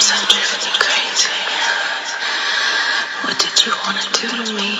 Sometimes I've driven crazy. What did you want to do to me?